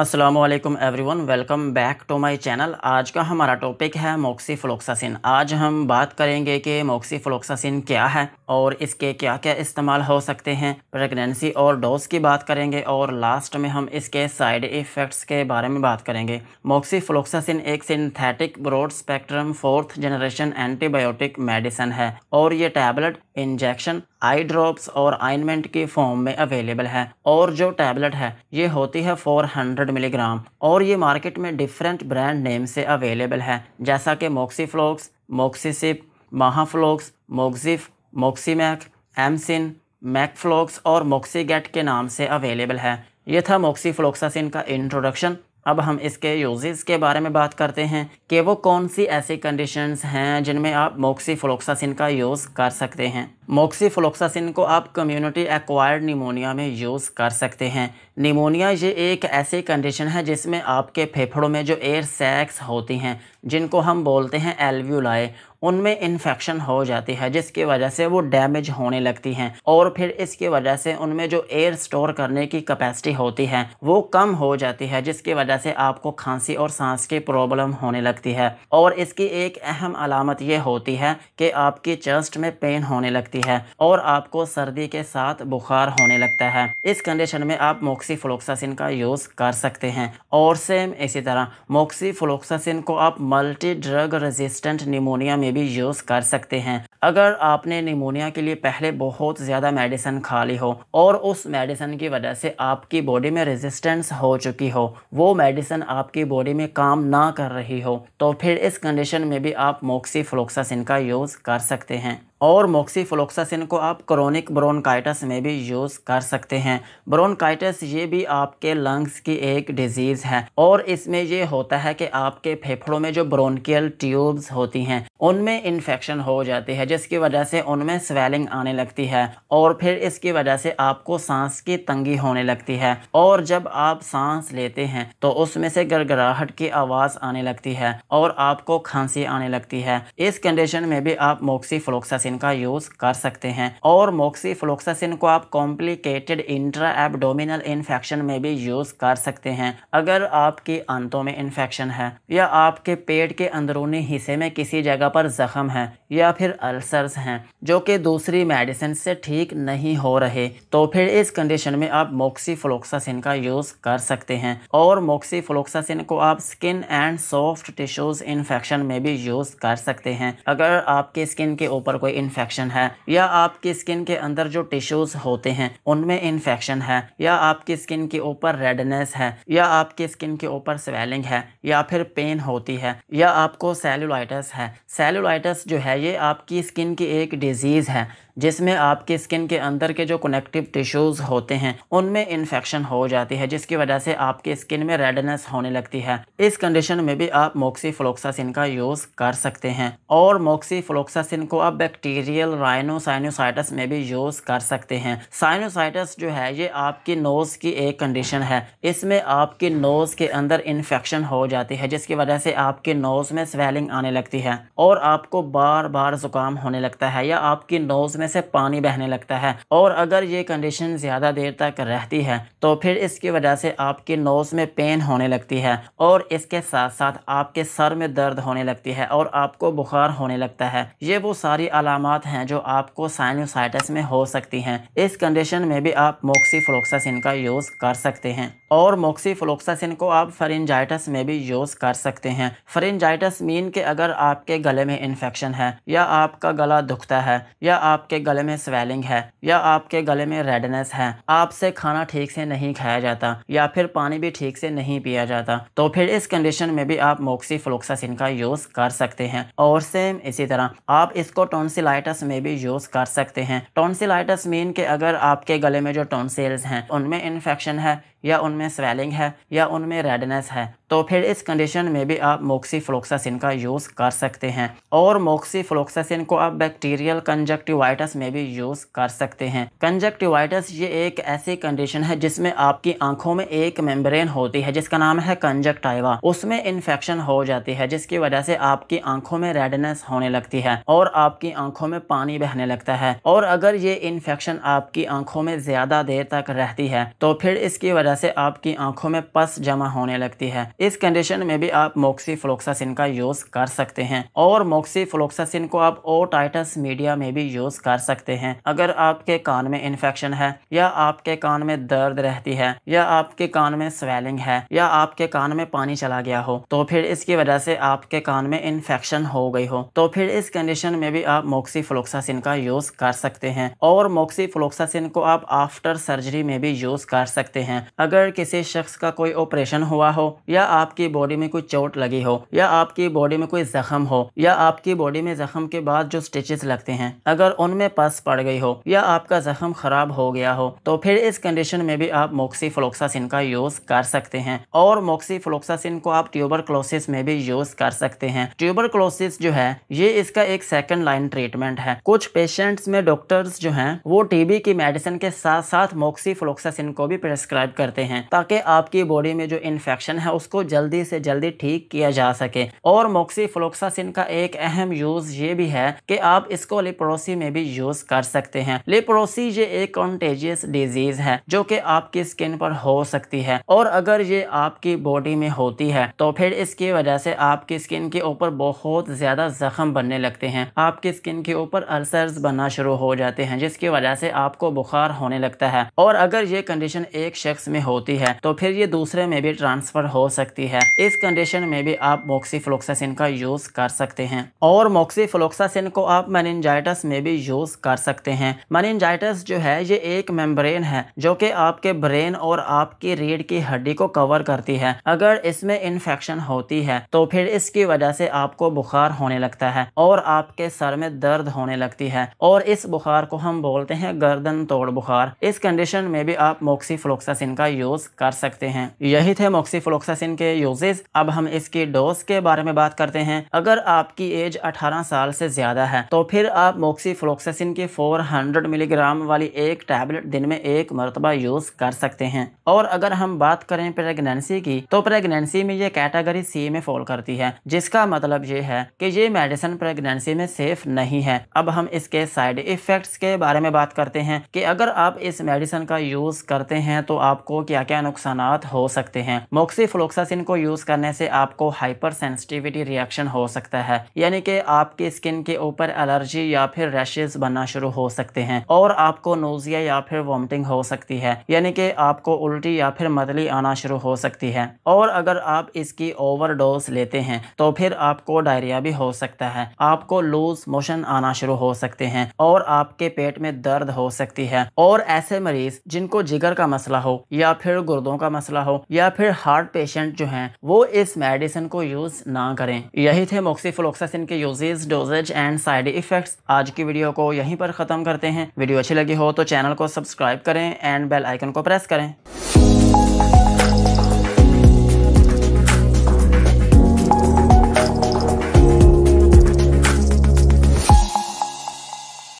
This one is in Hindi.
Aslam everyone welcome back to my channel आज का हमारा टॉपिक है मोक्सीफ्लोक्सासिन आज हम बात करेंगे कि मोक्सीफ्लोक्सासिन क्या है और इसके क्या क्या इस्तेमाल हो सकते हैं। प्रेगनेंसी और डोज की बात करेंगे और लास्ट में हम इसके साइड इफ़ेक्ट्स के बारे में बात करेंगे। मोक्सीफ्लोक्सासिन एक synthetic broad spectrum fourth generation antibiotic medicine है और ये टैबलेट इंजेक्शन आई ड्रॉप्स और आइनमेंट के फॉर्म में अवेलेबल है। और जो टैबलेट है, ये होती है 400 मिलीग्राम और ये मार्केट में डिफरेंट ब्रांड नेम से अवेलेबल है। जैसा कि मोक्सीफ्लोक्स मोक्सीसिप महाफ्लोक्स मोक्सिफ मोक्सीमैक एमसिन मैकफ्लोक्स और मोक्सीगेट के नाम से अवेलेबल है। ये था मोक्सीफ्लोक्सासिन का इंट्रोडक्शन अब हम इसके यूजेस के बारे में बात करते हैं कि वो कौन सी ऐसी कंडीशंस हैं जिनमें आप मोक्सी फ्लोक्सासिन का यूज़ कर सकते हैं। मोक्सीफ्लोक्सासिन को आप कम्युनिटी एक्वायर्ड निमोनिया में यूज़ कर सकते हैं। निमोनिया ये एक ऐसी कंडीशन है जिसमें आपके फेफड़ों में जो एयर सैक्स होती हैं, जिनको हम बोलते हैं एल्व्यूलाई उनमें इन्फेक्शन हो जाती है, जिसकी वजह से वो डैमेज होने लगती हैं। और फिर इसकी वजह से उनमें जो एयर स्टोर करने की कैपेसिटी होती है, वो कम हो जाती है, जिसकी वजह से आपको खांसी और सांस की प्रॉब्लम होने लगती है। और इसकी एक अहम अलामत ये होती है कि आपकी चेस्ट में पेन होने लगती है और आपको सर्दी के साथ बुखार होने लगता है। इस कंडीशन में आप मोक्सीफ्लोक्सासिन का यूज़ कर सकते हैं और सेम इसी तरह मोक्सीफ्लोक्सासिन को आप मल्टी ड्रग रेजिस्टेंट निमोनिया में भी यूज़ कर सकते हैं। अगर आपने निमोनिया के लिए पहले बहुत ज़्यादा मेडिसिन खा ली हो और उस मेडिसिन की वजह से आपकी बॉडी में रेजिस्टेंस हो चुकी हो, वो मेडिसिन आपकी बॉडी में काम ना कर रही हो तो फिर इस कंडीशन में भी आप मोक्सी मोक्सीफ्लोक्सासिन का यूज़ कर सकते हैं। और मोक्सीफ्लोक्सासिन को आप क्रोनिक ब्रोनकाइटस में भी यूज़ कर सकते हैं। ब्रोनकाइटस ये भी आपके लंग्स की एक डिज़ीज़ है और इसमें ये होता है कि आपके फेफड़ों में जो ब्रोनकियल ट्यूब्स होती हैं, उनमें इन्फेक्शन हो जाती है, जिसकी वजह से उनमें स्वेलिंग आने लगती है और फिर इसकी वजह से आपको सांस की तंगी होने लगती है और जब आप सांस लेते हैं तो उसमें से गड़गड़ाहट की आवाज़ आने लगती है और आपको खांसी आने लगती है। इस कंडीशन में भी आप मोक्सीफ्लोक्सासिन का यूज़ कर सकते हैं। और मोक्सीफ्लोक्सासिन को आप कॉम्प्लिकेटेड इंट्रा एबडोमिनल इन्फेक्शन में भी यूज़ कर सकते हैं। अगर आपकी आंतों में इन्फेक्शन है, या आपके पेट के अंदरूनी हिस्से में किसी जगह पर जख्म है, या फिर अल्सर्स हैं, जो कि दूसरी मेडिसिन से ठीक नहीं हो रहे तो फिर इस कंडीशन में आप मोक्सीफ्लोक्सासिन का यूज़ कर सकते हैं। और मोक्सीफ्लोक्सासिन को आप skin and soft tissues infection में भी यूज़ कर सकते हैं। अगर आपके स्किन के ऊपर कोई इन्फेक्शन है, या आपकी स्किन के अंदर जो टिश्यूज होते हैं, उनमें इन्फेक्शन है, या आपकी स्किन के ऊपर रेडनेस है, या आपकी स्किन के ऊपर स्वेलिंग है, या फिर पेन होती है, या आपको सेलुलाइटस है। सेलुलाइटस जो है, ये आपकी स्किन की एक डिज़ीज़ है। जिसमें आपकी स्किन के अंदर के जो कनेक्टिव टिश्यूज़ होते हैं, उनमें इन्फेक्शन हो जाती है, जिसकी वजह से आपके स्किन में रेडनेस होने लगती है। इस कंडीशन में भी आप मोक्सीफ्लोक्सासिन का यूज़ कर सकते हैं और मोक्सीफ्लोक्सासिन को आप बैक्टीरियल राइनोसाइनोसाइटस में भी यूज़ कर सकते हैं। साइनोसाइटस जो है, ये आपकी नोज़ की एक कंडीशन है। इसमें आपकी नोज़ के अंदर इन्फेक्शन हो जाती है, जिसकी वजह से आपके नोज़ में स्वेलिंग आने लगती है और आपको बार बार ज़ुकाम होने लगता है या आपकी नोज़ में से पानी बहने लगता है। और अगर ये कंडीशन ज़्यादा देर तक रहती है तो फिर इसकी वजह से आपकी नोज़ में पेन होने लगती है और इसके साथ साथ आपके सर में दर्द होने लगती है और आपको बुखार होने लगता है। ये वो सारी अलामत हैं जो आपको साइनोसाइटिस में हो सकती हैं। इस कंडीशन में भी आप मोक्सीफ्लोक्सासिन का यूज़ कर सकते हैं। और मोक्सीफ्लोक्सासिन को आप फरिंजाइटस में भी यूज़ कर सकते हैं। फरिंजाइटस मीन के अगर आपके गले में इन्फेक्शन है या आपका गला दुखता है या आपके गले में स्वेलिंग है या आपके गले में रेडनेस है, आपसे खाना ठीक से नहीं खाया जाता या फिर पानी भी ठीक से नहीं पिया जाता तो फिर इस कंडीशन में भी आप मोक्सीफ्लोक्सासिन का यूज़ कर सकते हैं। और सेम इसी तरह, आप इसको टोनसिलाइटस में भी यूज़ कर सकते हैं। टोनसिलाइटस मीन के अगर आपके गले में जो टोनसिल्स हैं, उनमें इन्फेक्शन है या उनमें स्वेलिंग है, या उनमें रेडनेस है तो फिर इस कंडीशन में भी आप मोक्सीफ्लोक्सासिन का यूज़ कर सकते हैं। और मोक्सीफ्लोक्सासिन को आप बैक्टीरियल कंजक्टिवाइटस में भी यूज़ कर सकते हैं। कंजक्टिवाइटस ये एक ऐसी कंडीशन है जिसमें आपकी आँखों में एक मेम्ब्रेन होती है, जिसका नाम है कंजक्टाइवा उसमें इन्फेक्शन हो जाती है, जिसकी वजह से आपकी आँखों में रेडनेस होने लगती है और आपकी आँखों में पानी बहने लगता है। और अगर ये इन्फेक्शन आपकी आँखों में ज़्यादा देर तक रहती है तो फिर इसकी वजह वजह से आपकी आँखों में पस जमा होने लगती है। इस कंडीशन में भी आप मोक्सी मोक्सीफ्लोक्सासिन का यूज़ कर सकते हैं और मोक्सीफ्लोक्सासिन को आप ओटाइटस मीडिया में भी यूज़ कर सकते हैं। अगर आपके कान में इन्फेक्शन है, या आपके कान में दर्द रहती है, या आपके कान में स्वेलिंग है, या आपके कान में पानी चला गया हो तो फिर इसकी वजह से आपके कान में इन्फेक्शन हो गई हो तो फिर इस कंडीशन में भी आप मोक्सी मोक्सीफ्लोक्सासिन का यूज़ कर सकते हैं। और मोक्सी मोक्सीफ्लोक्सासिन को आप आफ्टर सर्जरी में भी यूज़ कर सकते हैं। अगर किसी शख्स का कोई ऑपरेशन हुआ हो, या आपकी बॉडी में कोई चोट लगी हो, या आपकी बॉडी में कोई जख्म हो, या आपकी बॉडी में जख्म के बाद जो स्टिचेस लगते हैं, अगर उनमें पस पड़ गई हो, या आपका जख्म खराब हो गया हो तो फिर इस कंडीशन में भी आप मोक्सी मोक्सीफ्लोक्सासिन का यूज़ कर सकते हैं। और मोक्सी मोक्सीफ्लोक्सासिन को आप ट्यूबर क्लोसिस में भी यूज़ कर सकते हैं। ट्यूबर क्लोसिस जो है, ये इसका एक सेकेंड लाइन ट्रीटमेंट है। कुछ पेशेंट्स में डॉक्टर्स जो हैं, वो टीबी की मेडिसिन के साथ साथ मोक्सीफ्लोक्सासिन को भी प्रेस्क्राइब करते हैं ताकि आपकी बॉडी में जो इन्फेक्शन है उसको जल्दी से जल्दी ठीक किया जा सके। और मोक्सीफ्लोक्सासिन का एक अहम यूज़ ये भी है कि आप इसको लिप्रोसी में भी यूज़ कर सकते हैं। लिप्रोसी ये एक कॉन्टेजियस डिज़ीज़ है जो कि आपकी स्किन पर हो सकती है। और अगर ये आपकी बॉडी में होती है तो फिर इसकी वजह से आपकी स्किन के ऊपर बहुत ज़्यादा जख्म बनने लगते हैं। आपकी स्किन के ऊपर अल्सर्स बनना शुरू हो जाते हैं, जिसकी वजह से आपको बुखार होने लगता है। और अगर ये कंडीशन एक शख्स में होती है तो फिर ये दूसरे में भी ट्रांसफ़र हो सकती है। इस कंडीशन में भी आप मोक्सीफ्लोक्सासिन का यूज़ कर सकते हैं। और मोक्सीफ्लोक्सासिन को आप मैनिंजाइटस में भी यूज़ कर सकते हैं। मैनिंजाइटस जो है, ये एक मेम्ब्रेन है, जो कि आपके ब्रेन और आपकी रीढ़ की हड्डी को कवर करती है। अगर इसमें इन्फेक्शन होती है तो फिर इसकी वजह से आपको बुखार होने लगता है और आपके सर में दर्द होने लगती है। और इस बुखार को हम बोलते हैं गर्दन तोड़ बुखार। इस कंडीशन में भी आप मोक्सीफ्लोक्सासिन का यूज़ कर सकते हैं। यही थे मोक्सीफ्लोक्सासिन के यूजेस अब हम इसकी डोज के बारे में बात करते हैं। अगर आपकी एज 18 साल से ज़्यादा है तो फिर आप मोक्सीफ्लोक्सासिन की 400 मिलीग्राम वाली एक टैबलेट दिन में एक मरतबा यूज़ कर सकते हैं। और अगर हम बात करें प्रेगनेंसी की तो प्रेगनेंसी में ये कैटेगरी सी में फॉल करती है, जिसका मतलब ये है कि ये मेडिसिन प्रेगनेंसी में सेफ़ नहीं है। अब हम इसके साइड इफेक्ट्स के बारे में बात करते हैं कि अगर आप इस मेडिसिन का यूज़ करते हैं तो आपको क्या क्या नुकसान हो सकते हैं। मोक्सीफ्लोक्सासिन को यूज़ करने से आपको हाइपर सेंसिटिविटी रिएक्शन हो सकता है। यानी कि आपकी स्किन के ऊपर एलर्जी या फिर रैशेज बनना शुरू हो सकते हैं और आपको नोजिया या फिर वॉमिटिंग हो सकती है। यानी कि आपको उल्टी या फिर मतली आना शुरू हो सकती है। और अगर आप इसकी ओवरडोज लेते हैं तो फिर आपको डायरिया भी हो सकता है। आपको लूज मोशन आना शुरू हो सकते हैं और आपके पेट में दर्द हो सकती है। और ऐसे मरीज़ जिनको जिगर का मसला हो या फिर गुर्दों का मसला हो या फिर हार्ट पेशेंट जो हैं, वो इस मेडिसिन को यूज़ ना करें। यही थे मोक्सीफ्लोक्सासिन के uses doses and side effects आज की वीडियो को यहीं पर ख़त्म करते हैं। वीडियो अच्छी लगी हो तो चैनल को सब्सक्राइब करें एंड बेल आइकन को प्रेस करें।